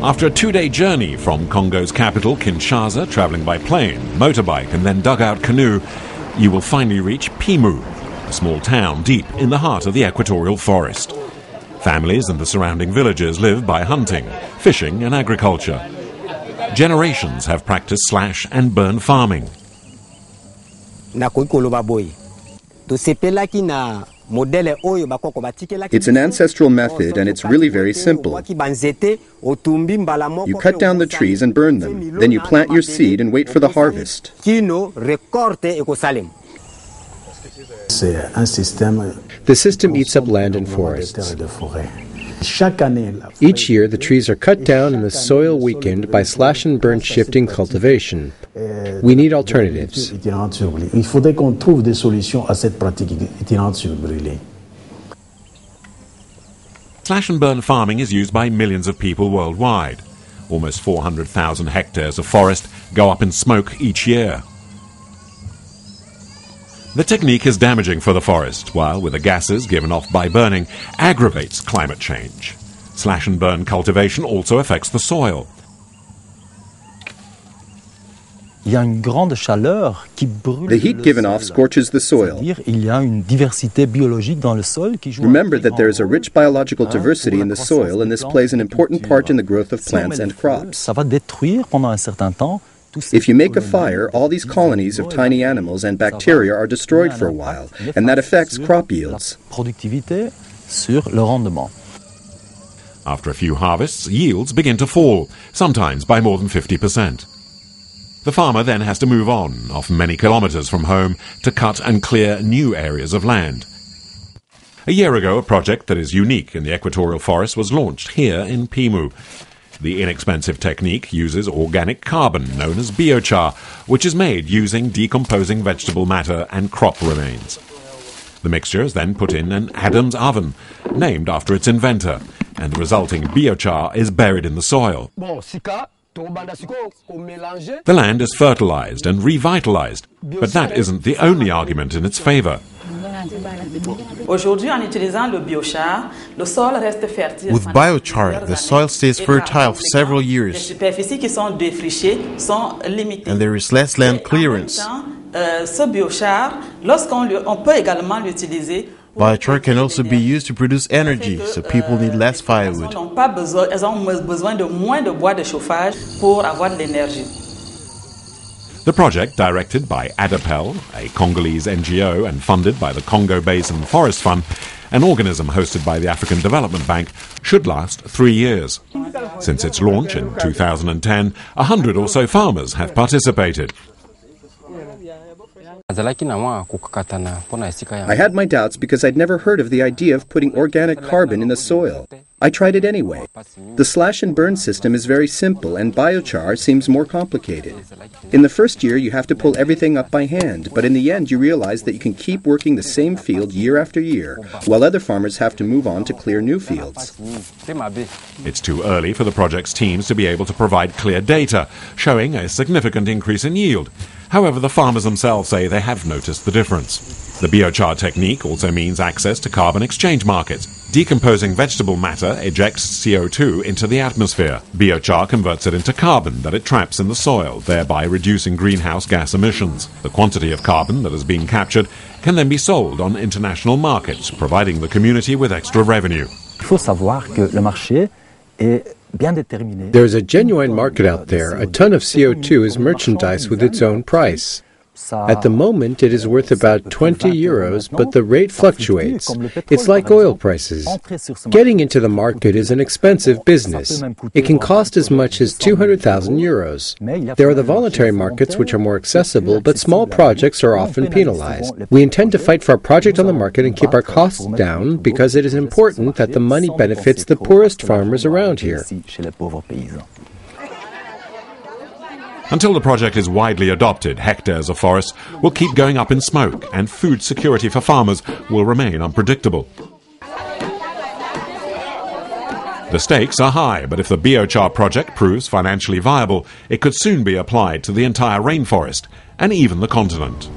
After a two day journey from Congo's capital, Kinshasa, traveling by plane, motorbike, and then dugout canoe, you will finally reach Pimu, a small town deep in the heart of the equatorial forest. Families and the surrounding villages live by hunting, fishing, and agriculture. Generations have practiced slash and burn farming. It's an ancestral method and it's really very simple. You cut down the trees and burn them. Then you plant your seed and wait for the harvest. The system eats up land and forests. Each year, the trees are cut down and the soil weakened by slash and burn shifting cultivation. We need alternatives. Slash and burn farming is used by millions of people worldwide. Almost 400,000 hectares of forest go up in smoke each year. The technique is damaging for the forest, while with the gases given off by burning, aggravates climate change. Slash and burn cultivation also affects the soil. The heat given off scorches the soil. Remember that there is a rich biological diversity in the soil, and this plays an important part in the growth of plants and crops. If you make a fire, all these colonies of tiny animals and bacteria are destroyed for a while, and that affects crop yields. After a few harvests, yields begin to fall, sometimes by more than 50%. The farmer then has to move on, often many kilometers from home, to cut and clear new areas of land. A year ago, a project that is unique in the equatorial forest was launched here in Pimu. The inexpensive technique uses organic carbon known as biochar, which is made using decomposing vegetable matter and crop remains. The mixture is then put in an Adams oven, named after its inventor, and the resulting biochar is buried in the soil. The land is fertilized and revitalized, but that isn't the only argument in its favor. Aujourd'hui, en utilisant le biochar, le sol reste fertile. With biochar, the soil stays fertile for several years. Les superficies qui sont défrichées sont limitées. And there is less land clearance. Euh, ce biochar, lorsqu'on peut également l'utiliser Biochar can also be used to produce energy, so people euh, need less firewood. Elles ont besoin de moins. The project, directed by ADAPEL, a Congolese NGO and funded by the Congo Basin Forest Fund, an organism hosted by the African Development Bank, should last three years. Since its launch in 2010, a hundred or so farmers have participated. I had my doubts because I'd never heard of the idea of putting organic carbon in the soil. I tried it anyway. The slash and burn system is very simple, and biochar seems more complicated. In the first year, you have to pull everything up by hand, but in the end, you realize that you can keep working the same field year after year, while other farmers have to move on to clear new fields. It's too early for the project's teams to be able to provide clear data, showing a significant increase in yield. However, the farmers themselves say they have noticed the difference. The biochar technique also means access to carbon exchange markets. Decomposing vegetable matter ejects CO2 into the atmosphere. Biochar converts it into carbon that it traps in the soil, thereby reducing greenhouse gas emissions. The quantity of carbon that is being captured can then be sold on international markets, providing the community with extra revenue. Il faut savoir que le marché est there is a genuine market out there. A ton of CO2 is merchandise with its own price. At the moment, it is worth about 20 euros, but the rate fluctuates. It's like oil prices. Getting into the market is an expensive business. It can cost as much as 200,000 euros. There are the voluntary markets, which are more accessible, but small projects are often penalized. We intend to fight for our project on the market and keep our costs down because it is important that the money benefits the poorest farmers around here. Until the project is widely adopted, hectares of forest will keep going up in smoke, and food security for farmers will remain unpredictable. The stakes are high, but if the biochar project proves financially viable, it could soon be applied to the entire rainforest and even the continent.